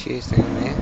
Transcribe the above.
शीशे में